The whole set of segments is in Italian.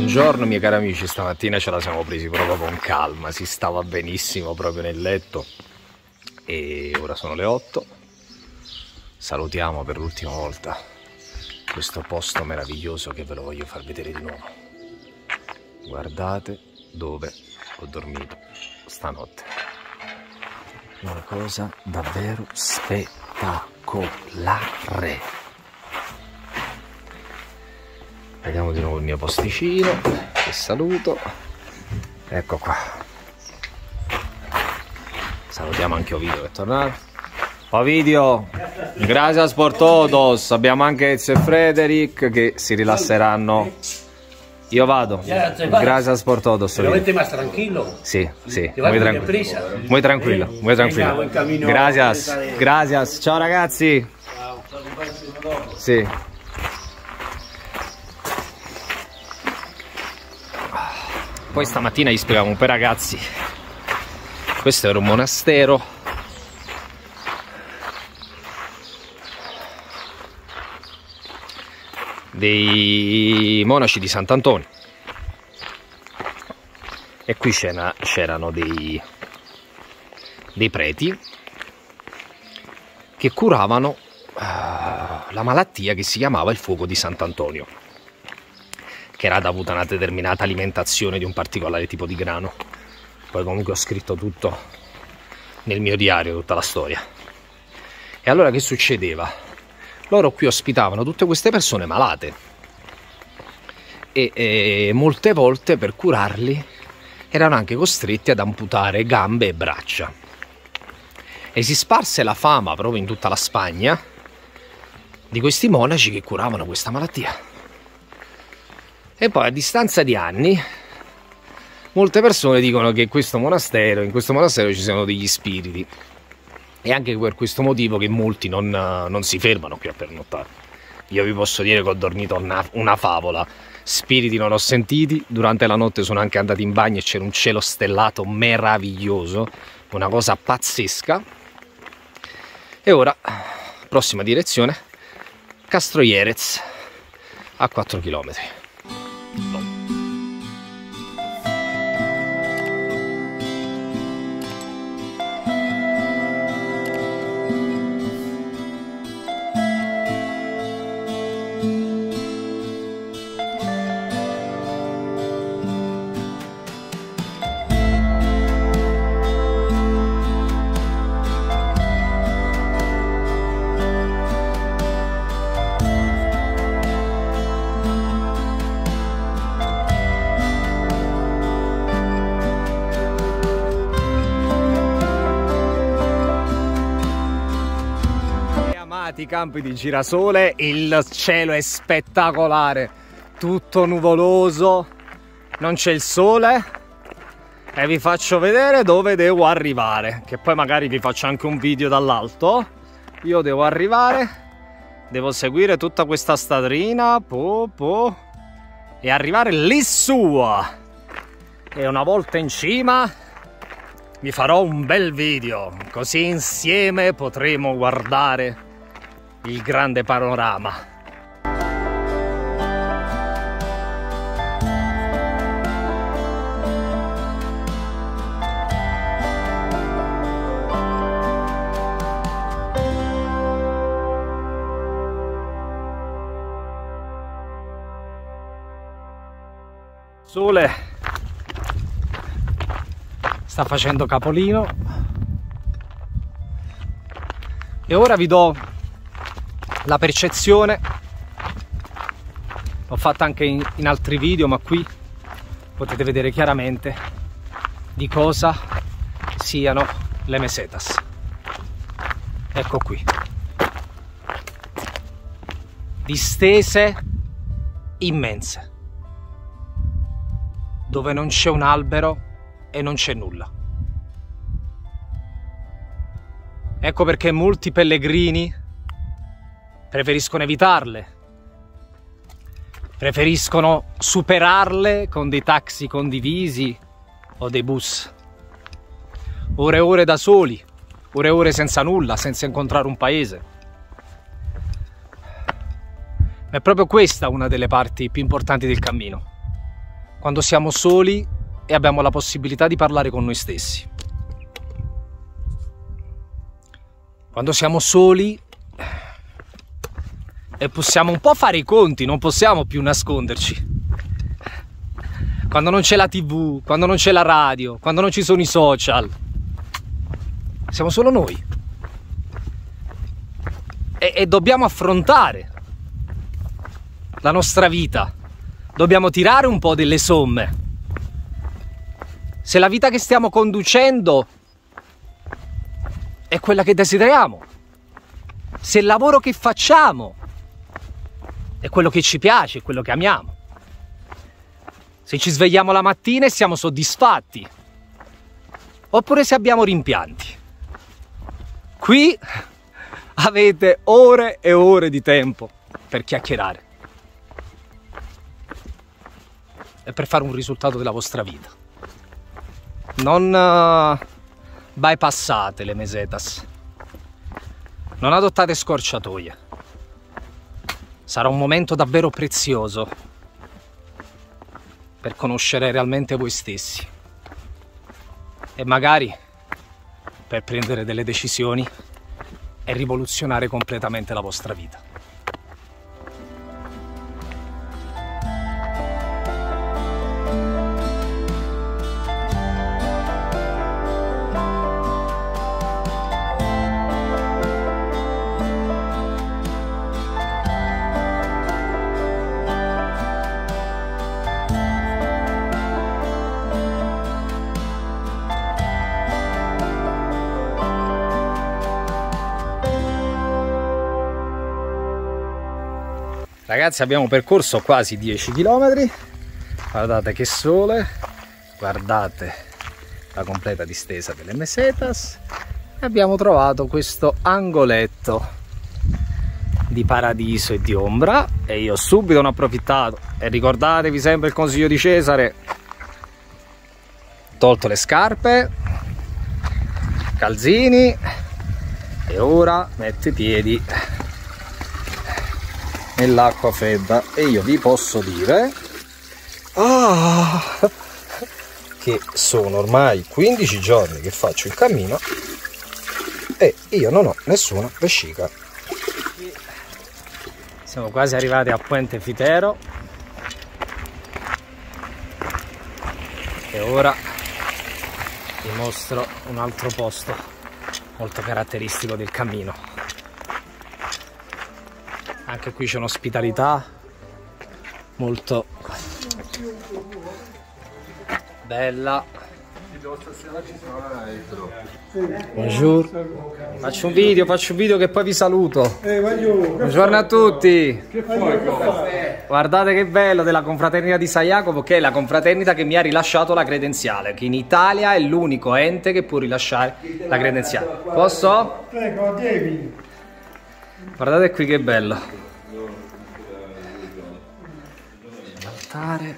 Buongiorno miei cari amici, stamattina ce la siamo presi proprio con calma, si stava benissimo proprio nel letto e ora sono le 8. Salutiamo per l'ultima volta questo posto meraviglioso che ve lo voglio far vedere di nuovo. Guardate dove ho dormito stanotte. Una cosa davvero spettacolare. Vediamo di nuovo il mio posticino, che saluto. Ecco qua. Salutiamo anche Ovidio che è tornato. Ovidio, gracias por todos. Abbiamo anche Ezio e Frederick che si rilasseranno. Io vado. Gracias por todos. Pero vete más tranquilo. Sì, sì, muy tranquillo. Muy tranquillo, muy tranquillo. Gracias, gracias. Ciao ragazzi. Sì. Poi stamattina gli po' ai ragazzi. Questo era un monastero. Dei monaci di Sant'Antonio. E qui c'era- c'erano dei, dei preti che curavano eh, la malattia che si chiamava il fuoco di Sant'Antonio, che era dovuta a una determinata alimentazione di un particolare tipo di grano. Poi comunque ho scritto tutto nel mio diario, tutta la storia. E allora che succedeva? Loro qui ospitavano tutte queste persone malate e, e molte volte per curarli erano anche costretti ad amputare gambe e braccia. E si sparse la fama proprio in tutta la Spagna di questi monaci che curavano questa malattia. E poi a distanza di anni molte persone dicono che questo monastero, in questo monastero ci sono degli spiriti. E anche per questo motivo che molti non, non si fermano qui a pernottare. Io vi posso dire che ho dormito una, una favola. Spiriti non ho sentiti, durante la notte sono anche andato in bagno e c'era un cielo stellato meraviglioso, una cosa pazzesca. E ora, prossima direzione, Castro Jerez, a 4 km. Amati campi di girasole, il cielo è spettacolare, tutto nuvoloso, non c'è il sole e vi faccio vedere dove devo arrivare, che poi magari vi faccio anche un video dall'alto. Io devo arrivare, devo seguire tutta questa stradina, po, po, e arrivare lì su. E una volta in cima vi farò un bel video, così insieme potremo guardare il grande panorama. Sole sta facendo capolino e ora vi do la percezione. L'ho fatta anche in, in altri video ma qui potete vedere chiaramente di cosa siano le mesetas. Ecco qui. Distese immense dove non c'è un albero e non c'è nulla. Ecco perché molti pellegrini preferiscono evitarle, preferiscono superarle con dei taxi condivisi o dei bus. Ore e ore da soli, ore e ore senza nulla, senza incontrare un paese. È proprio questa una delle parti più importanti del cammino. quando siamo soli e abbiamo la possibilità di parlare con noi stessi. Quando siamo soli e possiamo un po' fare i conti, non possiamo più nasconderci. Quando non c'è la tv, quando non c'è la radio, quando non ci sono i social. Siamo solo noi. E, e dobbiamo affrontare la nostra vita. Dobbiamo tirare un po' delle somme. Se la vita che stiamo conducendo è quella che desideriamo, se il lavoro che facciamo è quello che ci piace, è quello che amiamo. Se ci svegliamo la mattina e siamo soddisfatti, oppure se abbiamo rimpianti. Qui avete ore e ore di tempo per chiacchierare e per fare un risultato della vostra vita. Non uh, bypassate le mesetas, non adottate scorciatoie sarà un momento davvero prezioso per conoscere realmente voi stessi e magari per prendere delle decisioni e rivoluzionare completamente la vostra vita. Ragazzi abbiamo percorso quasi 10 km, guardate che sole, guardate la completa distesa delle mesetas. E abbiamo trovato questo angoletto di paradiso e di ombra. E io subito ne ho approfittato. E ricordatevi sempre il consiglio di Cesare. Tolto le scarpe calzini. E ora metto i piedi nell'acqua fredda. E io vi posso dire ah, che sono ormai 15 giorni che faccio il cammino e io non ho nessuna vescica. Siamo quasi arrivati a Puente Fitero. E ora vi mostro un altro posto molto caratteristico del cammino anche qui c'è un'ospitalità molto bella Buongiorno. Faccio un video, faccio un video che poi vi saluto. Buongiorno a tutti. Guardate che bello della confraternita di San Jacopo, che è la confraternita che mi ha rilasciato la credenziale, che in Italia è l'unico ente che può rilasciare la credenziale. Posso? Prego. Guardate qui che bello. L'altare.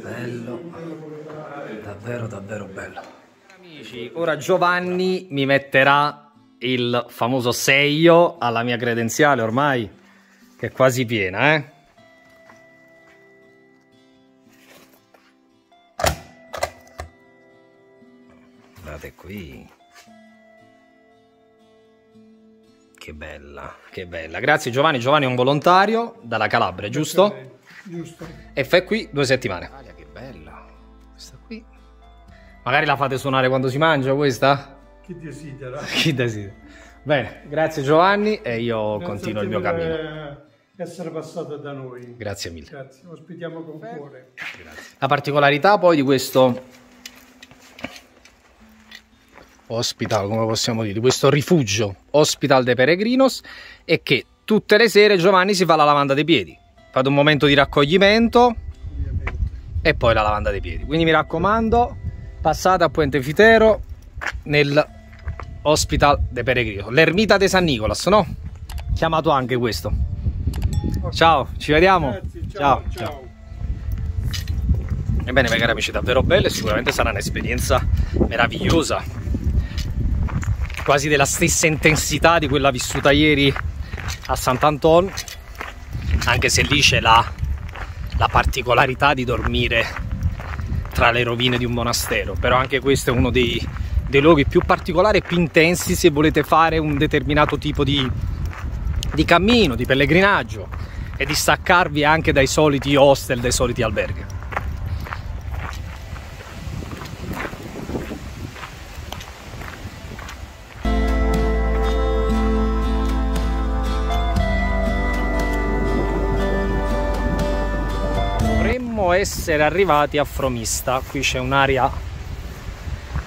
Bello. Davvero, davvero bello. Amici, ora Giovanni mi metterà il famoso seio alla mia credenziale ormai, che è quasi piena, eh? Guardate qui. Che bella, che bella. Grazie Giovanni. Giovanni è un volontario dalla Calabria, giusto? Giusto. E fai qui due settimane. Guarda che bella. Questa qui. Magari la fate suonare quando si mangia questa? Chi desidera. Chi desidera. Bene, grazie Giovanni e io grazie continuo il mio cammino. Essere passato da noi. Grazie mille. Grazie, ospitiamo con cuore. Grazie. La particolarità poi di questo hospital, come possiamo dire, questo rifugio Hospital de Peregrinos è che tutte le sere Giovanni si fa la lavanda dei piedi. Fate un momento di raccoglimento e poi la lavanda dei piedi. Quindi mi raccomando, passate a Puente Fitero nel Hospital de Peregrinos, l'ermita de San Nicolas, no? Chiamato anche questo. Ciao, ci vediamo. Grazie, ciao, ciao. ciao. Ebbene, miei cari amici, davvero bello e sicuramente sarà un'esperienza meravigliosa quasi della stessa intensità di quella vissuta ieri a Sant'Anton anche se lì c'è la la particolarità di dormire tra le rovine di un monastero, però anche questo è uno dei, dei luoghi più particolari e più intensi se volete fare un determinato tipo di, di cammino, di pellegrinaggio e di staccarvi anche dai soliti hostel, dai soliti alberghi. Essere arrivati a Fromista. Qui c'è un'area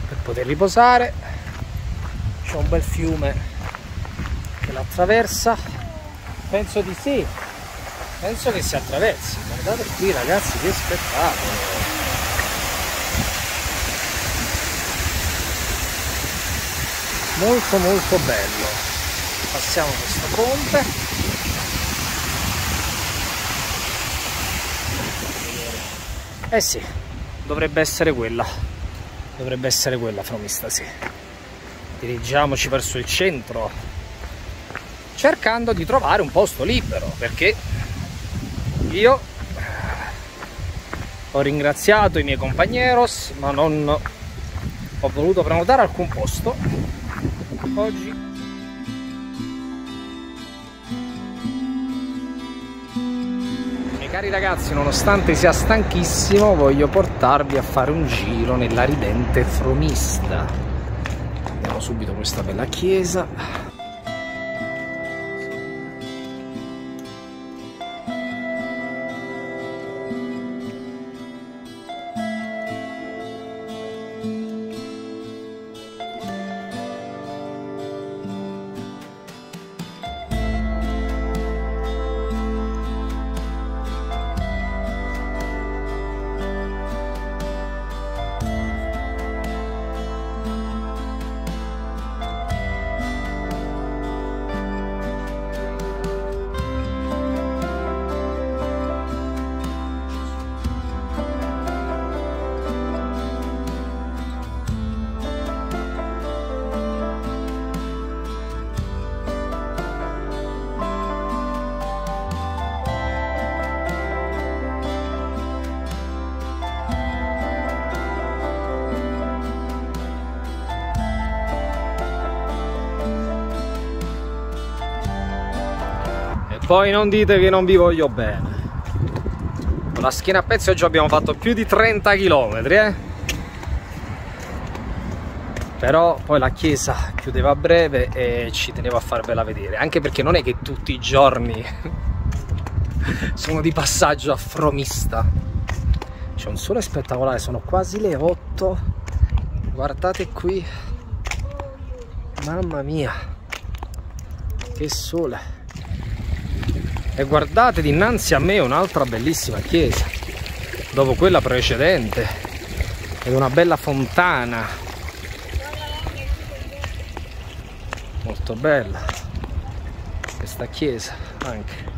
per poter riposare c'è un bel fiume che l'attraversa. Penso di sì. Penso che si attraversi. Guardate qui ragazzi che spettacolo. Molto molto bello. Passiamo questo ponte Eh sì, dovrebbe essere quella. Dovrebbe essere quella Fromista, sì. Dirigiamoci verso il centro, cercando di trovare un posto libero, perché io ho ringraziato i miei compagneros, ma non ho voluto prenotare alcun posto. Oggi Cari ragazzi, nonostante sia stanchissimo, voglio portarvi a fare un giro nella ridente Fromista. Vediamo subito questa bella chiesa. Poi non dite che non vi voglio bene. Con la schiena a pezzi oggi abbiamo fatto più di 30 km, eh? Però poi la chiesa chiudeva a breve e ci tenevo a farvela vedere, anche perché non è che tutti i giorni sono di passaggio a Fromista. C'è un sole spettacolare, sono quasi le 8. Guardate qui. Mamma mia. Che sole e guardate dinanzi a me un'altra bellissima chiesa. Dopo quella precedente ed una bella fontana. Molto bella questa chiesa anche.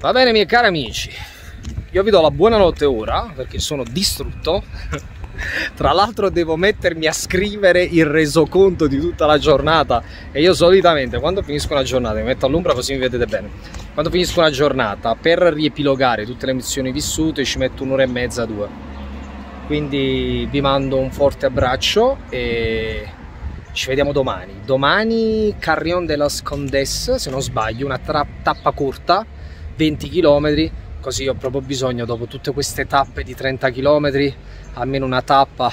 Va bene miei cari amici io vi do la buonanotte ora perché sono distrutto tra l'altro devo mettermi a scrivere il resoconto di tutta la giornata. E io solitamente quando finisco una giornata mi metto all'ombra così mi vedete bene. Quando finisco una giornata per riepilogare tutte le missioni vissute ci metto un'ora e mezza due. Quindi vi mando un forte abbraccio e ci vediamo domani. Domani Carrion de las Condes se non sbaglio una tappa corta 20 km così ho proprio bisogno dopo tutte queste tappe di 30 km almeno una tappa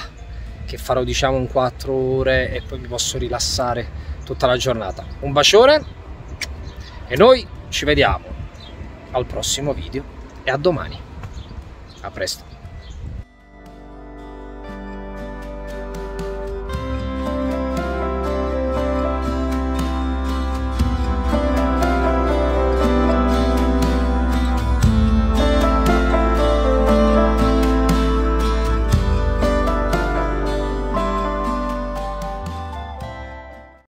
che farò diciamo in 4 ore e poi mi posso rilassare tutta la giornata. Un bacione e noi ci vediamo al prossimo video e a domani. A presto